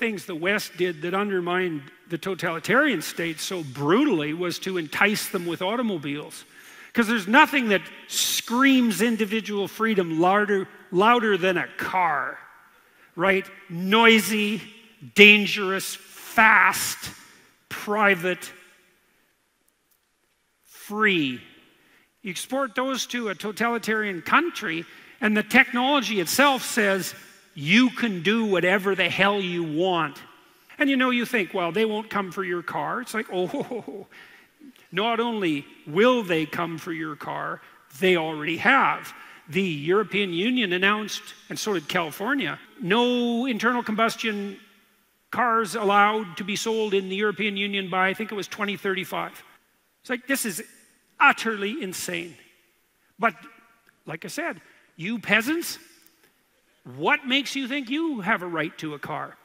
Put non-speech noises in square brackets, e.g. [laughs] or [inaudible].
things the West did that undermined the totalitarian state so brutally was to entice them with automobiles. Because there's nothing that screams individual freedom louder, louder than a car, right? Noisy, dangerous, fast, private, free. You export those to a totalitarian country, and the technology itself says you can do whatever the hell you want. And you know, you think, well, they won't come for your car. It's like, [laughs] oh, not only will they come for your car, they already have. The European Union announced, and so did California, no internal combustion cars allowed to be sold in the European Union by, I think it was 2035. It's like, this is utterly insane. But, like I said, you peasants, what makes you think you have a right to a car?